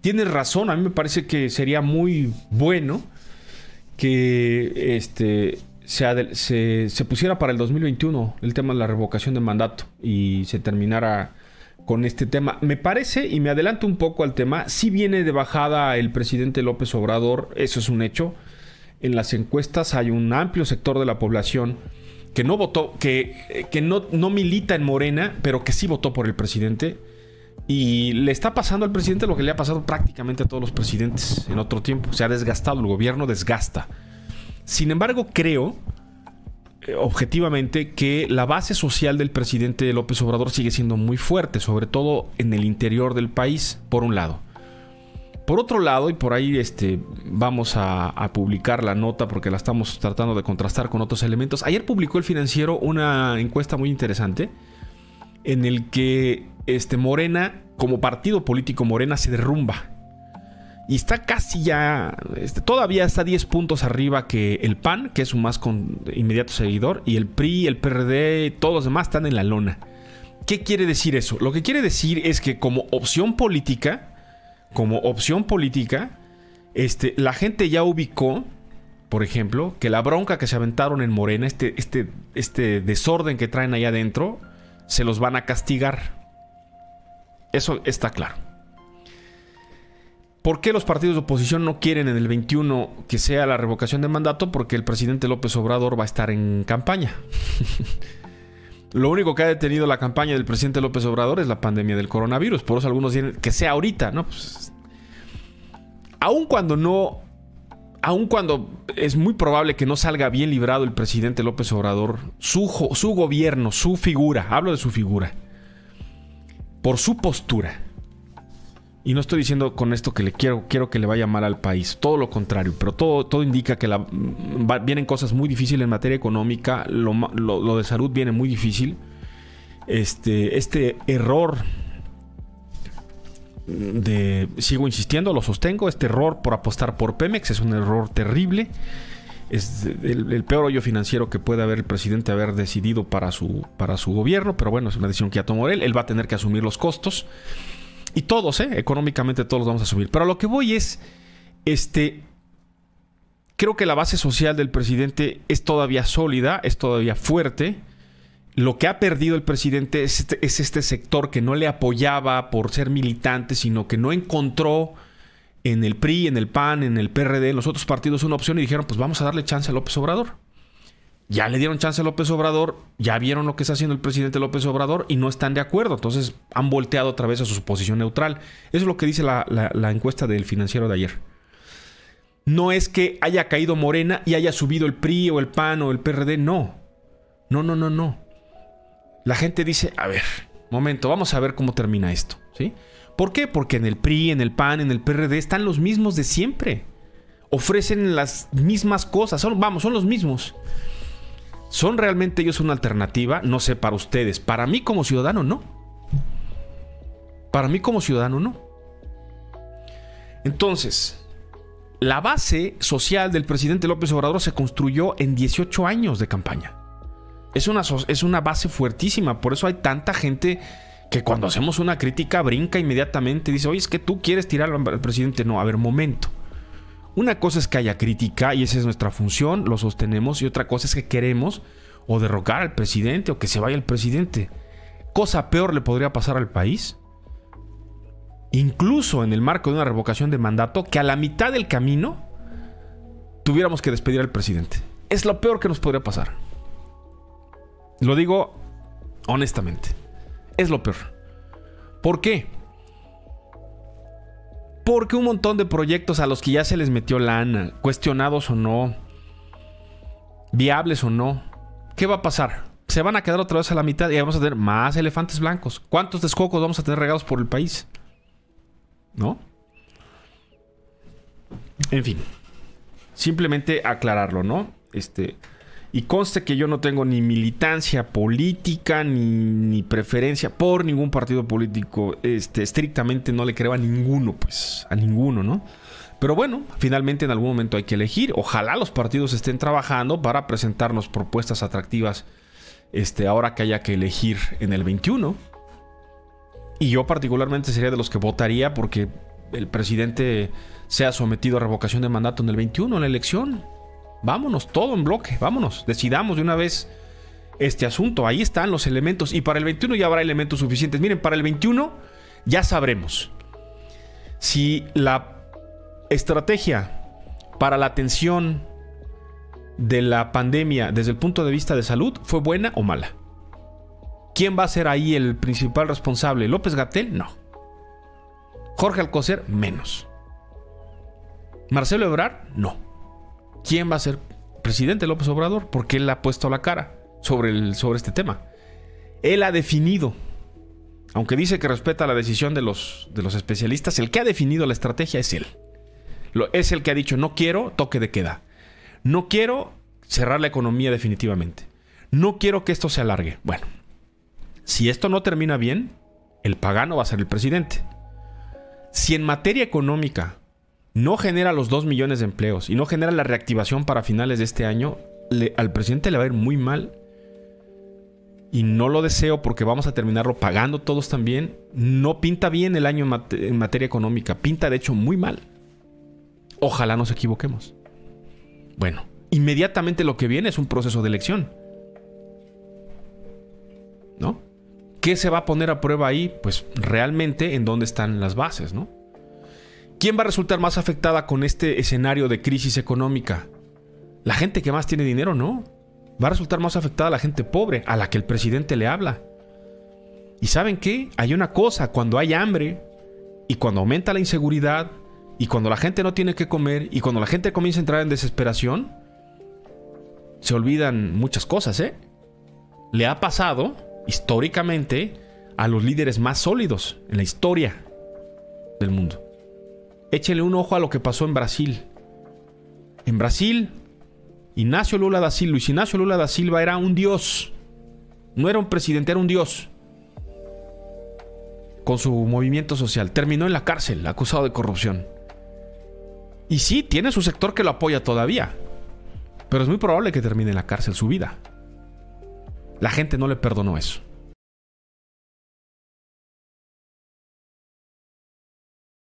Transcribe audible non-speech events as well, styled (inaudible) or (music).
tienes razón, a mí me parece que sería muy bueno que este, se, se, pusiera para el 2021 el tema de la revocación de mandato y se terminara con este tema. Me parece, y me adelanto un poco al tema, si viene de bajada el presidente López Obrador, eso es un hecho. En las encuestas hay un amplio sector de la población que no votó, que, que no, no milita en Morena, pero que sí votó por el presidente. Y le está pasando al presidente lo que le ha pasado prácticamente a todos los presidentes en otro tiempo. Se ha desgastado, el gobierno desgasta. Sin embargo, creo eh, objetivamente que la base social del presidente López Obrador sigue siendo muy fuerte, sobre todo en el interior del país, por un lado. Por otro lado, y por ahí este, vamos a, publicar la nota porque la estamos tratando de contrastar con otros elementos. Ayer publicó el financiero una encuesta muy interesante en el que este, Morena, como partido político Morena, se derrumba. Y está casi ya, este, todavía está 10 puntos arriba que el PAN, que es su más inmediato seguidor, y el PRI, el PRD, todos los demás están en la lona. ¿Qué quiere decir eso? Lo que quiere decir es que como opción política, como opción política, este, la gente ya ubicó, por ejemplo, que la bronca que se aventaron en Morena, este, este, este desorden que traen ahí adentro, se los van a castigar. Eso está claro. ¿Por qué los partidos de oposición no quieren en el 21 que sea la revocación de mandato? Porque el presidente López Obrador va a estar en campaña. (laughs) Lo único que ha detenido la campaña del presidente López Obrador es la pandemia del coronavirus. Por eso algunos dicen que sea ahorita, ¿no? Pues, aun cuando no. Aun cuando es muy probable que no salga bien librado el presidente López Obrador, su, su gobierno, su figura, hablo de su figura, por su postura y no estoy diciendo con esto que le quiero, quiero que le vaya mal al país, todo lo contrario, pero todo, todo indica que la, vienen cosas muy difíciles en materia económica, lo, de salud viene muy difícil. Este, este error sigo insistiendo, lo sostengo, este error por apostar por Pemex es un error terrible. Es el, peor hoyo financiero que puede haber el presidente haber decidido para su, para su gobierno, pero bueno, es una decisión que ya tomó él. Él va a tener que asumir los costos. Y todos, ¿eh? Económicamente todos los vamos a subir. Pero lo que voy es, este, creo que la base social del presidente es todavía sólida, es todavía fuerte. Lo que ha perdido el presidente es este, es este sector que no le apoyaba por ser militante, sino que no encontró en el PRI, en el PAN, en el PRD, en los otros partidos una opción y dijeron, pues vamos a darle chance a López Obrador ya le dieron chance a López Obrador, ya vieron lo que está haciendo el presidente López Obrador y no están de acuerdo. Entonces han volteado otra vez a su posición neutral. Eso es lo que dice la, encuesta del financiero de ayer. No es que haya caído Morena y haya subido el PRI o el PAN o el PRD, no. No, no, no, no. La gente dice, a ver, momento, vamos a ver cómo termina esto, ¿sí? ¿Por qué? Porque en el PRI, en el PAN, en el PRD están los mismos de siempre. Ofrecen las mismas cosas, son, vamos, son los mismos. ¿Son realmente ellos una alternativa? No sé, para ustedes. Para mí como ciudadano, no. Para mí como ciudadano, no. Entonces, la base social del presidente López Obrador se construyó en 18 años de campaña. Es una, es una base fuertísima. Por eso hay tanta gente que cuando hacemos una crítica brinca inmediatamente. Dice, oye, es que tú quieres tirar al presidente. No, a ver, momento. Una cosa es que haya crítica y esa es nuestra función, lo sostenemos, y otra cosa es que queremos o derrocar al presidente o que se vaya el presidente. Cosa peor le podría pasar al país. Incluso en el marco de una revocación de mandato, que a la mitad del camino tuviéramos que despedir al presidente. Es lo peor que nos podría pasar. Lo digo honestamente. Es lo peor. ¿Por qué? Porque un montón de proyectos a los que ya se les metió lana, cuestionados o no, viables o no, ¿qué va a pasar? Se van a quedar otra vez a la mitad y vamos a tener más elefantes blancos. ¿Cuántos descocos vamos a tener regados por el país? ¿No? En fin. Simplemente aclararlo, ¿no? Este. Y conste que yo no tengo ni militancia política ni, preferencia por ningún partido político. Este, estrictamente no le creo a ninguno, pues, a ninguno, ¿no? Pero bueno, finalmente en algún momento hay que elegir. Ojalá los partidos estén trabajando para presentarnos propuestas atractivas este, ahora que haya que elegir en el 21. Y yo particularmente sería de los que votaría porque el presidente sea sometido a revocación de mandato en el 21, en la elección. Vámonos, todo en bloque, vámonos, decidamos de una vez este asunto. Ahí están los elementos y para el 21 ya habrá elementos suficientes. Miren, para el 21 ya sabremos si la estrategia para la atención de la pandemia desde el punto de vista de salud fue buena o mala. ¿Quién va a ser ahí el principal responsable? ¿López Gatel? No. Jorge Alcocer, menos. Marcelo Ebrard, no. ¿Quién va a ser presidente López Obrador? Porque él ha puesto la cara sobre, el, sobre este tema. Él ha definido, aunque dice que respeta la decisión de los, de los especialistas, el que ha definido la estrategia es él. Es el que ha dicho, no quiero toque de queda. No quiero cerrar la economía definitivamente. No quiero que esto se alargue. Bueno, si esto no termina bien, el pagano va a ser el presidente. Si en materia económica no genera los 2 millones de empleos y no genera la reactivación para finales de este año, al presidente le va a ir muy mal. Y no lo deseo porque vamos a terminarlo pagando todos también. No pinta bien el año en materia económica. Pinta de hecho muy mal. Ojalá nos equivoquemos. Bueno, inmediatamente lo que viene es un proceso de elección. ¿No? ¿Qué se va a poner a prueba ahí? Pues realmente en dónde están las bases, ¿no? ¿Quién va a resultar más afectada con este escenario de crisis económica? La gente que más tiene dinero, no. Va a resultar más afectada la gente pobre, a la que el presidente le habla. ¿Y saben qué? Hay una cosa, cuando hay hambre y cuando aumenta la inseguridad y cuando la gente no tiene que comer y cuando la gente comienza a entrar en desesperación, se olvidan muchas cosas, ¿eh? Le ha pasado históricamente a los líderes más sólidos en la historia del mundo. Échenle un ojo a lo que pasó en Brasil. En Brasil, Ignacio Lula da Silva, Luis Ignacio Lula da Silva era un dios. No era un presidente, era un dios. Con su movimiento social. Terminó en la cárcel, acusado de corrupción. Y sí, tiene su sector que lo apoya todavía. Pero es muy probable que termine en la cárcel su vida. La gente no le perdonó eso.